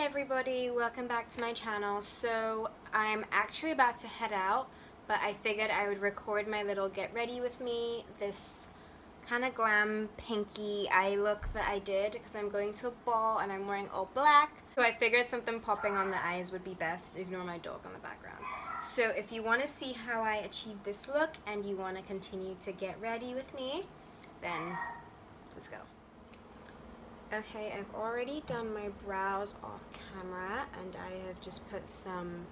everybody, welcome back to my channel. So I'm actually about to head out, but I figured I would record my little get ready with me, this kind of glam pinky eye look that I did because I'm going to a ball and I'm wearing all black. So I figured something popping on the eyes would be best. Ignore my dog on the background. So if you want to see how I achieve this look and you want to continue to get ready with me, then let's go. Okay, I've already done my brows off camera and I have just put some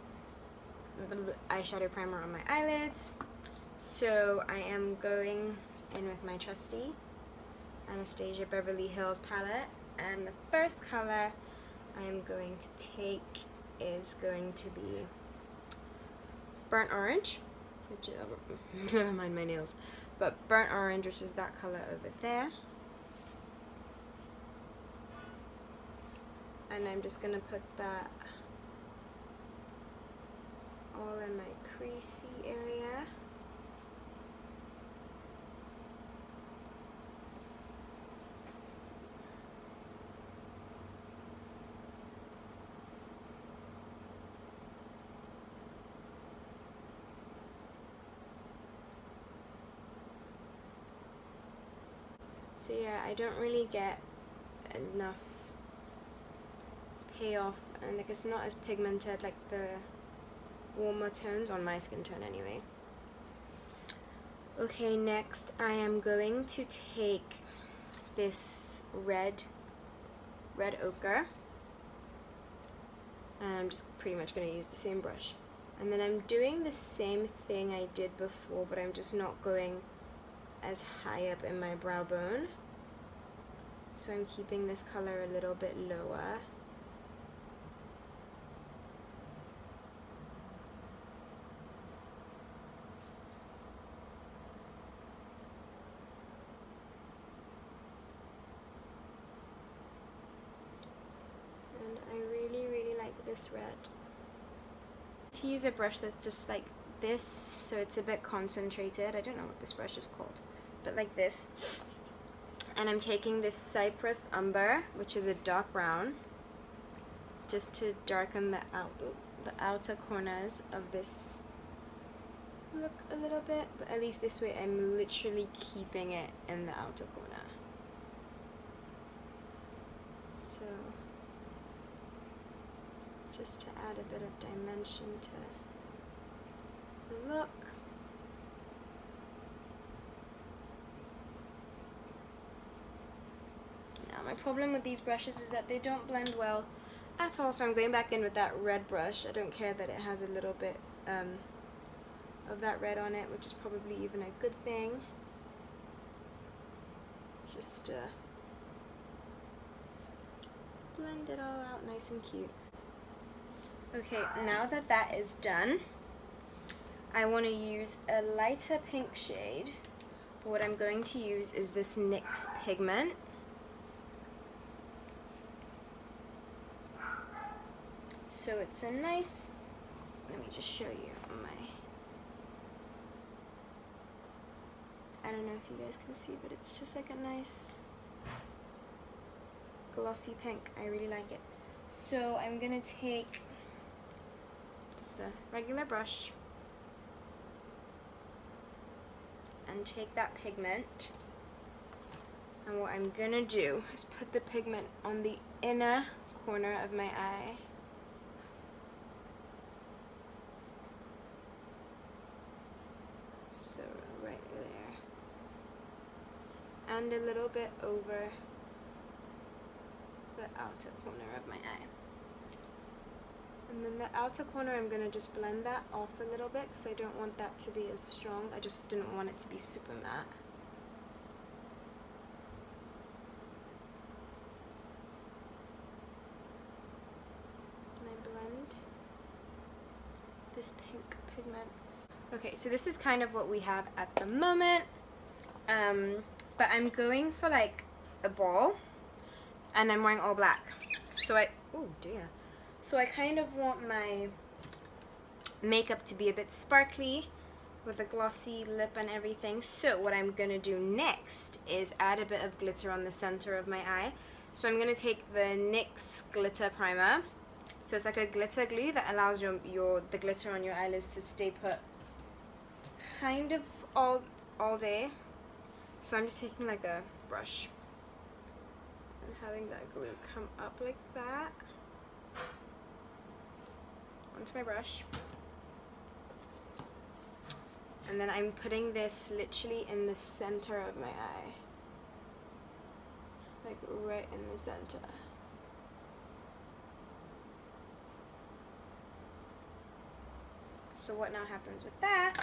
eyeshadow primer on my eyelids. So I am going in with my trusty Anastasia Beverly Hills palette and the first color I am going to take is going to be burnt orange which is, never mind my nails but burnt orange which is that color over there and I'm just gonna put that all in my creasy area. So yeah, I don't really get enough payoff and like it's not as pigmented like the warmer tones on my skin tone anyway. Okay, next I am going to take this red, red ochre and I'm just pretty much going to use the same brush. And then I'm doing the same thing I did before, but I'm just not going as high up in my brow bone. So I'm keeping this color a little bit lower. And I really, really like this red. To use a brush that's just like this, so it's a bit concentrated. I don't know what this brush is called, but like this. And I'm taking this Cypress Umber, which is a dark brown, just to darken the out the outer corners of this look a little bit, but at least this way I'm literally keeping it in the outer corner. So, just to add a bit of dimension to the look. Now my problem with these brushes is that they don't blend well at all, so I'm going back in with that red brush. I don't care that it has a little bit um, of that red on it, which is probably even a good thing. Just uh, blend it all out nice and cute. Okay, now that that is done, I want to use a lighter pink shade. What I'm going to use is this NYX pigment. So it's a nice, let me just show you my, I don't know if you guys can see, but it's just like a nice glossy pink. I really like it. So I'm going to take just a regular brush and take that pigment. And what I'm gonna do is put the pigment on the inner corner of my eye. So right there. And a little bit over the outer corner of my eye and then the outer corner, I'm going to just blend that off a little bit because I don't want that to be as strong. I just didn't want it to be super matte. And I blend this pink pigment. Okay, so this is kind of what we have at the moment. Um, but I'm going for like a ball and I'm wearing all black. So I, oh dear. So I kind of want my makeup to be a bit sparkly with a glossy lip and everything. So what I'm going to do next is add a bit of glitter on the center of my eye. So I'm going to take the NYX Glitter Primer. So it's like a glitter glue that allows your, your the glitter on your eyelids to stay put kind of all, all day. So I'm just taking like a brush and having that glue come up like that onto my brush. And then I'm putting this literally in the center of my eye. Like right in the center. So what now happens with that?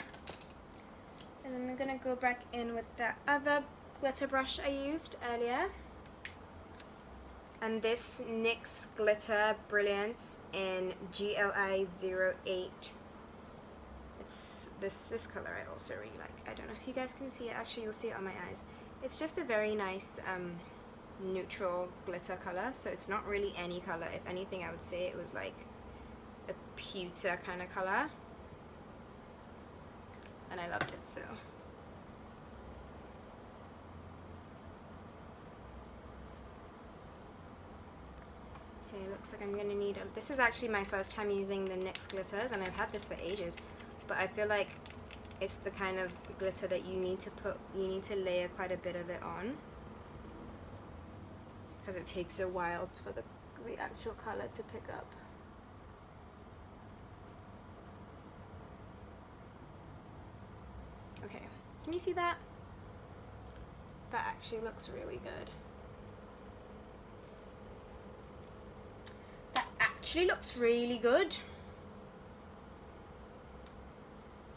And then I'm gonna go back in with that other glitter brush I used earlier. And this NYX Glitter Brilliance in GLI 08. It's this, this color I also really like. I don't know if you guys can see it. Actually, you'll see it on my eyes. It's just a very nice um, neutral glitter color. So it's not really any color. If anything, I would say it was like a pewter kind of color. And I loved it, so... Okay, looks like I'm gonna need a, this is actually my first time using the NYX glitters and I've had this for ages but I feel like it's the kind of glitter that you need to put you need to layer quite a bit of it on. Because it takes a while for the, the actual color to pick up. Okay can you see that? That actually looks really good actually looks really good.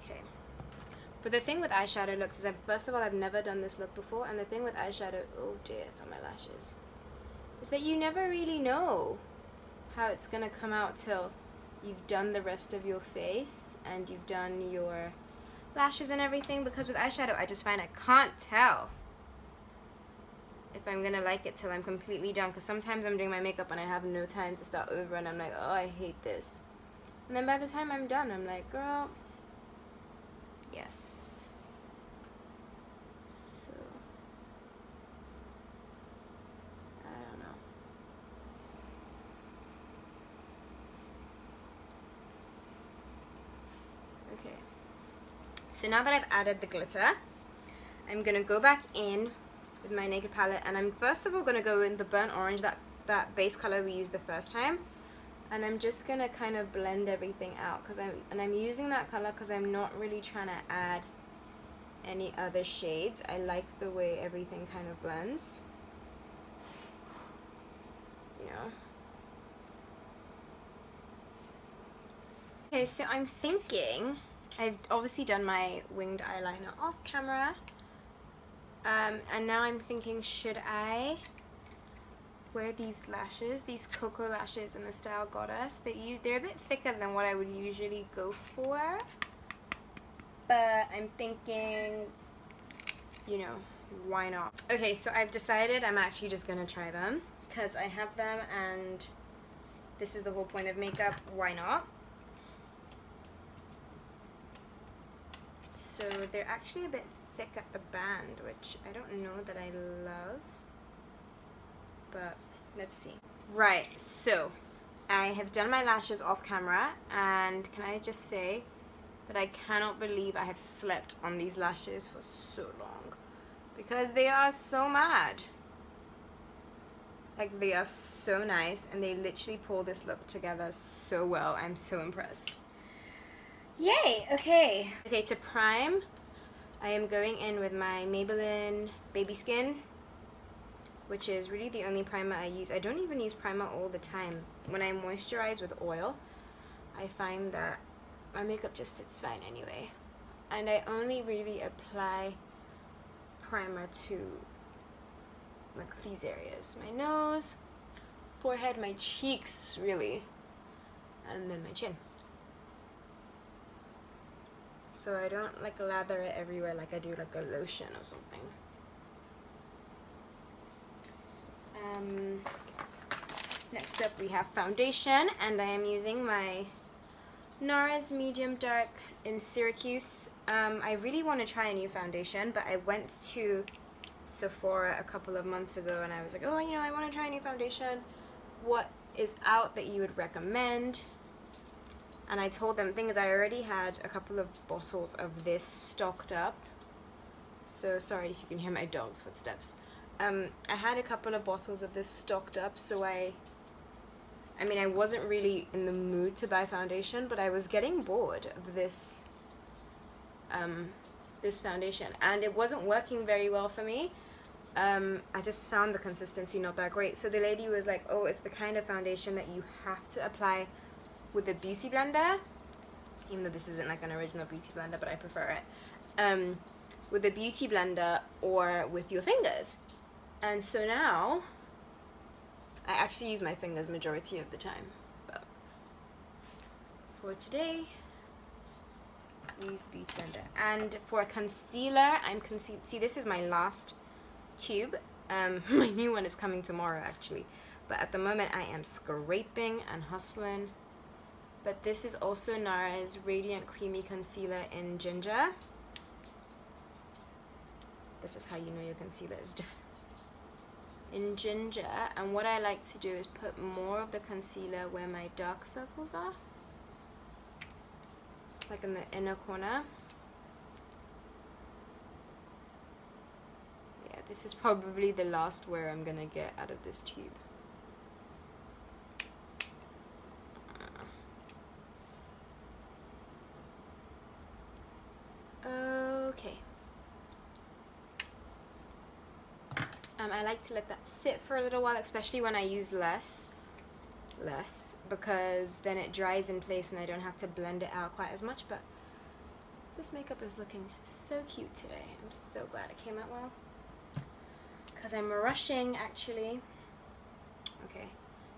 Okay. But the thing with eyeshadow looks is that first of all I've never done this look before and the thing with eyeshadow, oh dear, it's on my lashes, is that you never really know how it's gonna come out till you've done the rest of your face and you've done your lashes and everything because with eyeshadow I just find I can't tell if I'm gonna like it till I'm completely done because sometimes I'm doing my makeup and I have no time to start over and I'm like oh I hate this. And then by the time I'm done I'm like girl yes. So I don't know. Okay. So now that I've added the glitter I'm gonna go back in with my Naked palette and I'm first of all going to go in the burnt orange, that, that base color we used the first time. And I'm just going to kind of blend everything out because I'm, and I'm using that color because I'm not really trying to add any other shades. I like the way everything kind of blends. Okay, so I'm thinking, I've obviously done my winged eyeliner off camera. Um, and now I'm thinking, should I wear these lashes, these Koko lashes in the style Goddess? They they're a bit thicker than what I would usually go for. But I'm thinking, you know, why not? Okay, so I've decided I'm actually just going to try them because I have them and this is the whole point of makeup. Why not? So they're actually a bit thick at the band, which I don't know that I love. But let's see. Right, so I have done my lashes off camera and can I just say that I cannot believe I have slept on these lashes for so long because they are so mad. Like they are so nice and they literally pull this look together so well. I'm so impressed. Yay, okay. Okay, to prime, I am going in with my Maybelline Baby Skin, which is really the only primer I use. I don't even use primer all the time. When I moisturize with oil, I find that my makeup just sits fine anyway. And I only really apply primer to like these areas. My nose, forehead, my cheeks really, and then my chin so I don't like lather it everywhere like I do like a lotion or something. Um, next up we have foundation and I am using my NARS Medium Dark in Syracuse. Um, I really want to try a new foundation but I went to Sephora a couple of months ago and I was like, oh, you know, I want to try a new foundation. What is out that you would recommend? And I told them, things I already had a couple of bottles of this stocked up. So sorry if you can hear my dog's footsteps. Um, I had a couple of bottles of this stocked up, so I I mean, I wasn't really in the mood to buy foundation, but I was getting bored of this um, this foundation, and it wasn't working very well for me. Um, I just found the consistency not that great. So the lady was like, "Oh, it's the kind of foundation that you have to apply with a beauty blender." Even though this isn't like an original beauty blender, but I prefer it. Um, with a beauty blender or with your fingers. And so now I actually use my fingers majority of the time. But for today, use the Beauty Blender. And for concealer, I'm conceal. See, this is my last tube. Um, my new one is coming tomorrow, actually. But at the moment, I am scraping and hustling. But this is also NARS Radiant Creamy Concealer in Ginger. This is how you know your concealer is done. In ginger and what I like to do is put more of the concealer where my dark circles are. Like in the inner corner. Yeah this is probably the last wear I'm gonna get out of this tube okay Um, I like to let that sit for a little while, especially when I use less, less, because then it dries in place and I don't have to blend it out quite as much, but this makeup is looking so cute today. I'm so glad it came out well. Because I'm rushing, actually. Okay,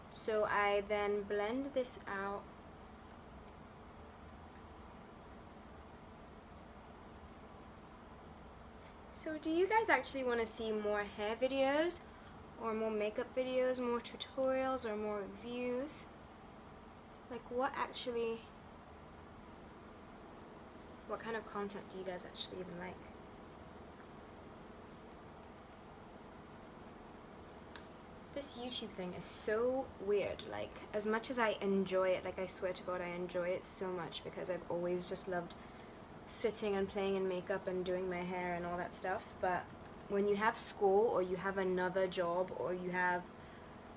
so I then blend this out So do you guys actually want to see more hair videos or more makeup videos, more tutorials or more reviews? Like what actually, what kind of content do you guys actually even like? This YouTube thing is so weird. Like, as much as I enjoy it, like I swear to God I enjoy it so much because I've always just loved sitting and playing in makeup and doing my hair and all that stuff but when you have school or you have another job or you have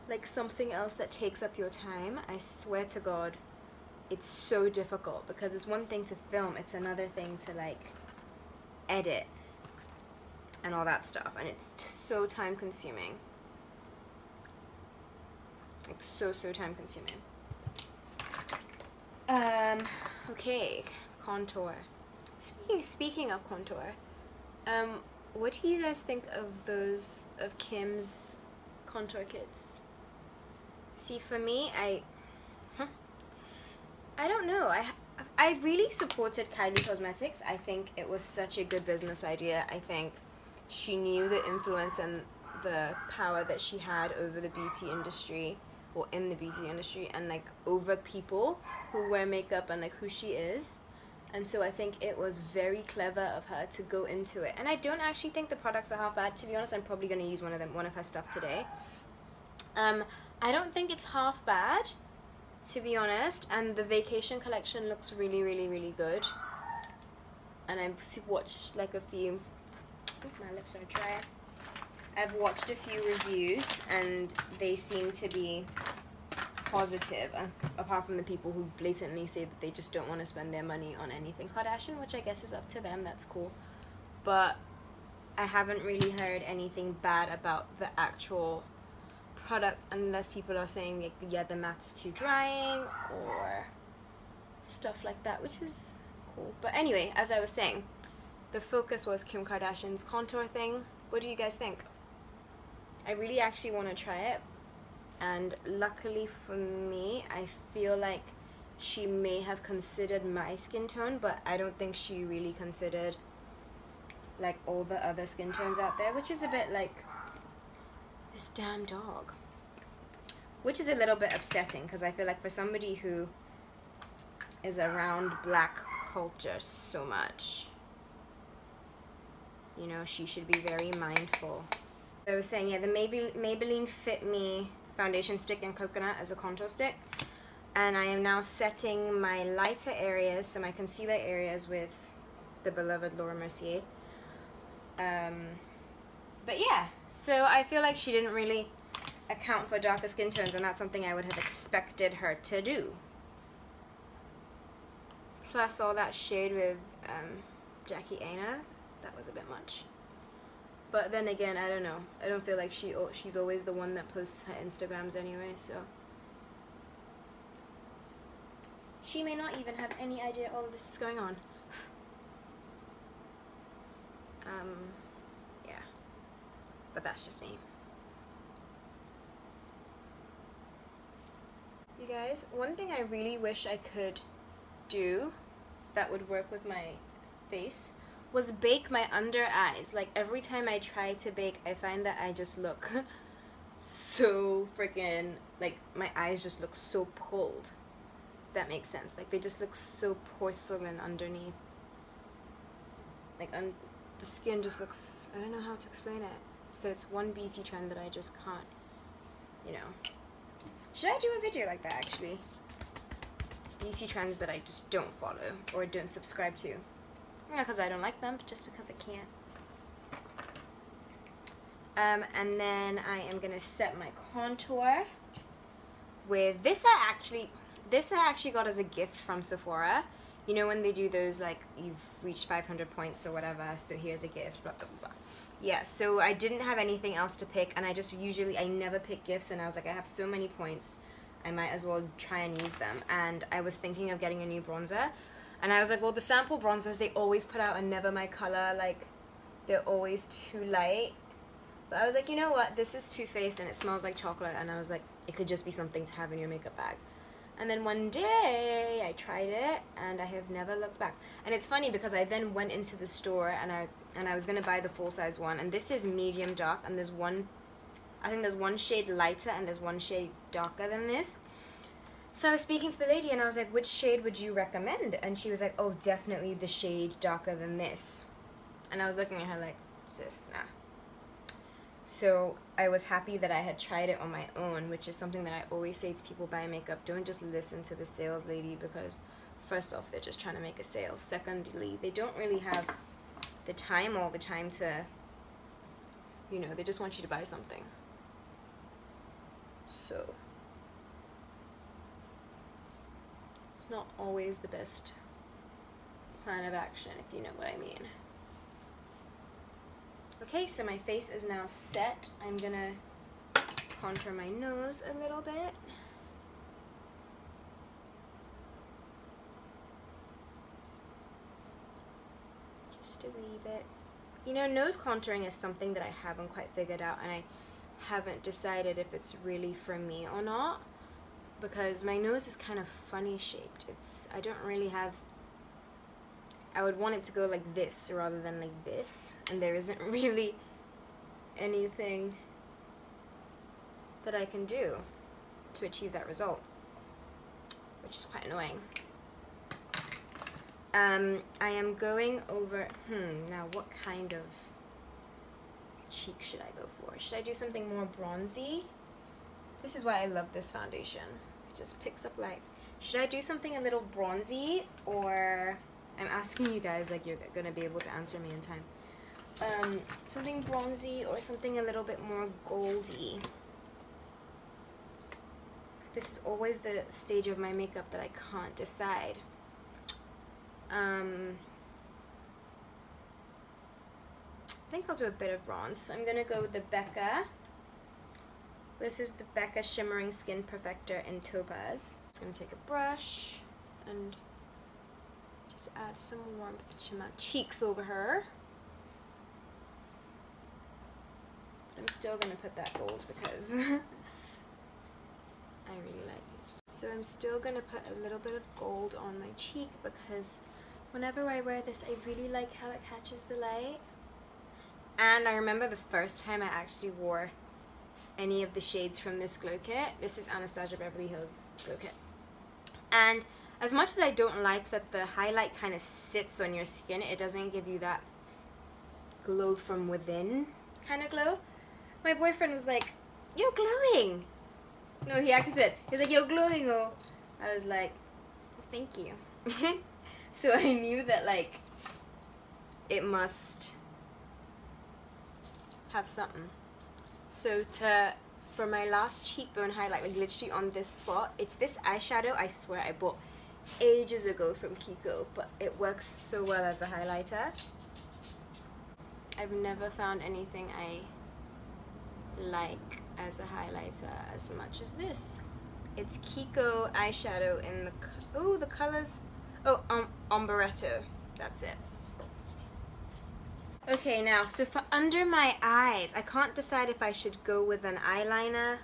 like something else that takes up your time I swear to god it's so difficult because it's one thing to film it's another thing to like edit and all that stuff and it's so time consuming like so so time consuming um okay contour Speaking speaking of contour, um, what do you guys think of those of Kim's contour kits? See, for me, I, huh? I don't know. I I really supported Kylie Cosmetics. I think it was such a good business idea. I think she knew the influence and the power that she had over the beauty industry or in the beauty industry and like over people who wear makeup and like who she is and so I think it was very clever of her to go into it. And I don't actually think the products are half bad. To be honest, I'm probably going to use one of them, one of her stuff today. Um, I don't think it's half bad, to be honest. And the vacation collection looks really, really, really good. And I've watched like a few. my lips are dry. I've watched a few reviews, and they seem to be positive, uh, apart from the people who blatantly say that they just don't want to spend their money on anything Kardashian, which I guess is up to them. That's cool, but I haven't really heard anything bad about the actual product unless people are saying like, yeah the mat's too drying or stuff like that, which is cool. But anyway, as I was saying, the focus was Kim Kardashian's contour thing. What do you guys think? I really actually want to try it, and luckily for me I feel like she may have considered my skin tone but I don't think she really considered like all the other skin tones out there which is a bit like this damn dog which is a little bit upsetting because I feel like for somebody who is around black culture so much you know, she should be very mindful. I was saying, yeah, the Maybelline Fit Me foundation stick in coconut as a contour stick. And I am now setting my lighter areas, so my concealer areas with the beloved Laura Mercier. Um, but yeah, so I feel like she didn't really account for darker skin tones and that's something I would have expected her to do. Plus all that shade with um, Jackie Aina, that was a bit much. But then again, I don't know. I don't feel like she she's always the one that posts her Instagrams anyway, so. She may not even have any idea all of this is going on. um, yeah. But that's just me. You guys, one thing I really wish I could do that would work with my face was bake my under eyes. Like every time I try to bake, I find that I just look so freaking like my eyes just look so pulled. that makes sense. Like they just look so porcelain underneath. Like un the skin just looks I don't know how to explain it. So it's one beauty trend that I just can't, you know. Should I do a video like that actually? Beauty trends that I just don't follow or don't subscribe to. Not because I don't like them, but just because I can't. Um, and then I am going to set my contour with this I actually this I actually got as a gift from Sephora. You know when they do those like you've reached 500 points or whatever, so here's a gift, blah blah blah. Yeah, so I didn't have anything else to pick and I just usually I never pick gifts and I was like I have so many points. I might as well try and use them. And I was thinking of getting a new bronzer, and I was like, well, the sample bronzers, they always put out are never my color. Like, they're always too light. But I was like, you know what? This is Too Faced and it smells like chocolate. And I was like, it could just be something to have in your makeup bag. And then one day I tried it and I have never looked back. And it's funny because I then went into the store and I and I was gonna buy the full size one. And this is medium dark and there's one I think there's one shade lighter and there's one shade darker than this. So I was speaking to the lady and I was like, which shade would you recommend? And she was like, oh, definitely the shade darker than this. And I was looking at her like, sis, nah. So I was happy that I had tried it on my own, which is something that I always say to people buying makeup. Don't just listen to the sales lady because first off, they're just trying to make a sale. Secondly, they don't really have the time all the time to, you know, they just want you to buy something. So not always the best plan of action, if you know what I mean. Okay, so my face is now set. I'm gonna contour my nose a little bit. Just a wee bit. You know, nose contouring is something that I haven't quite figured out and I haven't decided if it's really for me or not because my nose is kind of funny shaped. It's I don't really have I would want it to go like this rather than like this and there isn't really anything that I can do to achieve that result which is quite annoying. Um, I am going over, hmm, now what kind of cheek should I go for? Should I do something more bronzy? This is why I love this foundation just picks up light. Should I do something a little bronzy or I'm asking you guys like you're gonna be able to answer me in time. Um, something bronzy or something a little bit more goldy. This is always the stage of my makeup that I can't decide. Um, I think I'll do a bit of bronze. So I'm gonna go with the Becca this is the Becca Shimmering Skin Perfector in Topaz. I'm just going to take a brush and just add some warmth to my cheeks over her. But I'm still going to put that gold because I really like it. So I'm still going to put a little bit of gold on my cheek because whenever I wear this, I really like how it catches the light. And I remember the first time I actually wore any of the shades from this glow kit. This is Anastasia Beverly Hills glow kit. And as much as I don't like that the highlight kind of sits on your skin, it doesn't give you that glow from within kind of glow. My boyfriend was like, you're glowing. No, he actually said, he's like, you're glowing, oh. I was like, thank you. so I knew that like, it must have something. So to, for my last cheekbone highlight, like literally on this spot, it's this eyeshadow I swear I bought ages ago from Kiko, but it works so well as a highlighter. I've never found anything I like as a highlighter as much as this. It's Kiko eyeshadow in the, oh, the colors, oh, um, Ombretto, that's it. Okay, now, so for under my eyes, I can't decide if I should go with an eyeliner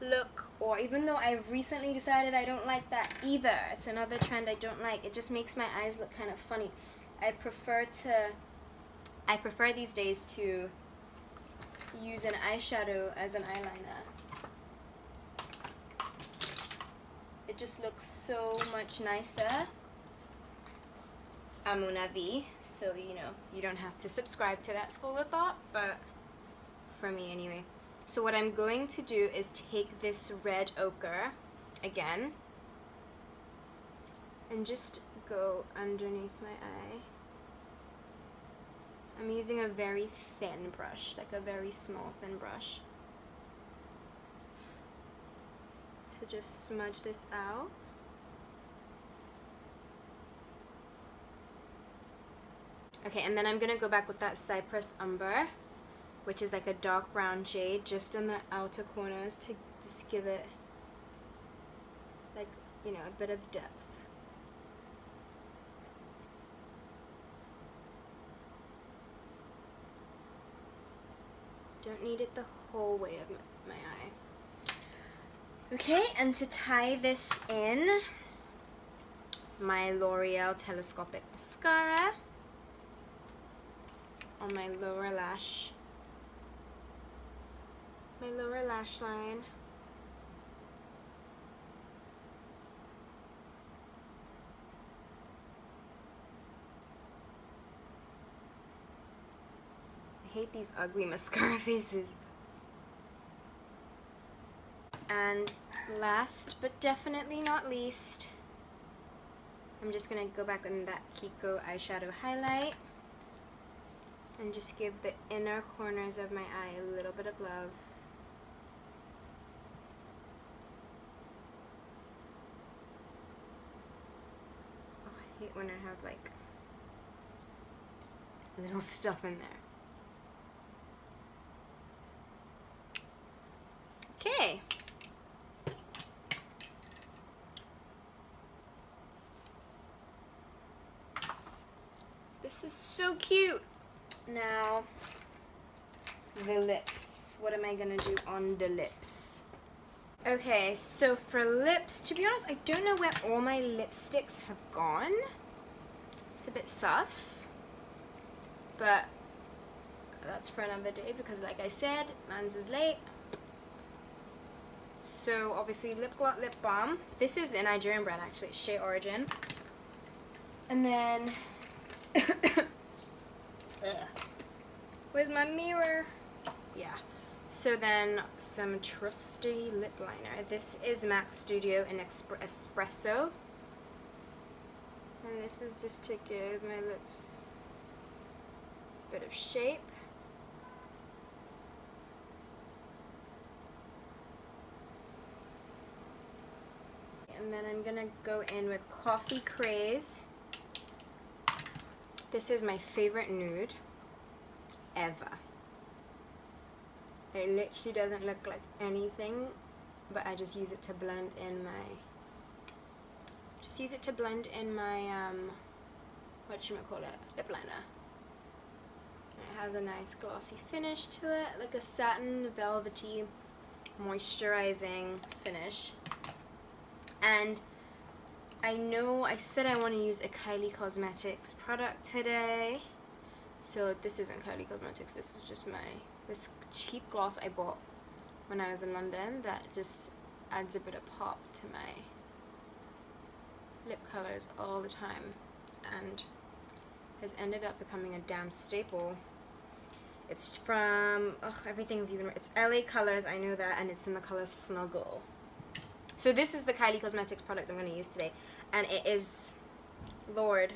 look or even though I've recently decided I don't like that either. It's another trend I don't like. It just makes my eyes look kind of funny. I prefer to, I prefer these days to use an eyeshadow as an eyeliner. It just looks so much nicer. Avis, so you know, you don't have to subscribe to that school of thought, but for me anyway. So what I'm going to do is take this red ochre again and just go underneath my eye. I'm using a very thin brush, like a very small thin brush. So just smudge this out. Okay, and then I'm going to go back with that Cypress Umber which is like a dark brown shade just in the outer corners to just give it like you know a bit of depth. Don't need it the whole way of my, my eye. Okay and to tie this in my L'Oreal telescopic mascara on my lower lash my lower lash line. I hate these ugly mascara faces. And last but definitely not least, I'm just to go back in that Kiko eyeshadow highlight and just give the inner corners of my eye a little bit of love. Oh, I hate when I have like little stuff in there. Okay. This is so cute. Now, the lips. What am I gonna do on the lips? Okay, so for lips, to be honest, I don't know where all my lipsticks have gone. It's a bit sus. But that's for another day because like I said, man's is late. So obviously lip gloss, lip balm. This is a Nigerian brand actually, Shea Origin. And then, where's my mirror? Yeah. So then some trusty lip liner. This is MAC Studio in Espresso. And this is just to give my lips a bit of shape. And then I'm gonna go in with Coffee Craze. This is my favorite nude ever. It literally doesn't look like anything, but I just use it to blend in my, just use it to blend in my, um, what should I call it, lip liner. it has a nice glossy finish to it, like a satin, velvety, moisturizing finish. And I know I said I want to use a Kylie Cosmetics product today. So this isn't Kylie Cosmetics, this is just my this cheap gloss I bought when I was in London that just adds a bit of pop to my lip colors all the time and has ended up becoming a damn staple It's from, everything's even, it's LA Colors, I know that, and it's in the color Snuggle. So this is the Kylie Cosmetics product I'm going to use today, and it is Lord,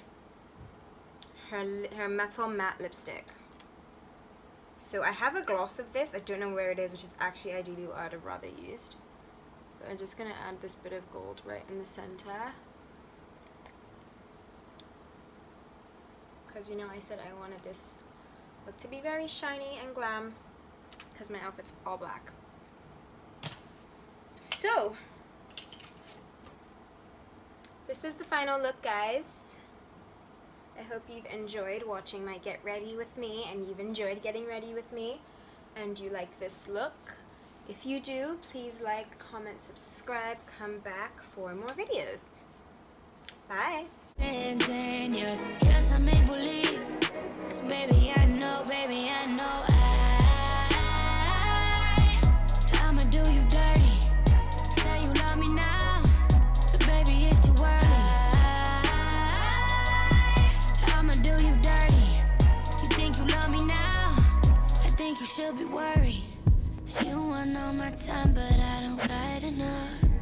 her, her Metal Matte Lipstick. So I have a gloss of this, I don't know where it is, which is actually ideally what I'd have rather used. But I'm just going to add this bit of gold right in the center. Because, you know, I said I wanted this look to be very shiny and glam because my outfit's all black. So, this is the final look, guys. I hope you've enjoyed watching my get ready with me and you've enjoyed getting ready with me and you like this look. If you do, please like, comment, subscribe, come back for more videos. Bye. Yes, should be worried. You want all my time, but I don't got enough.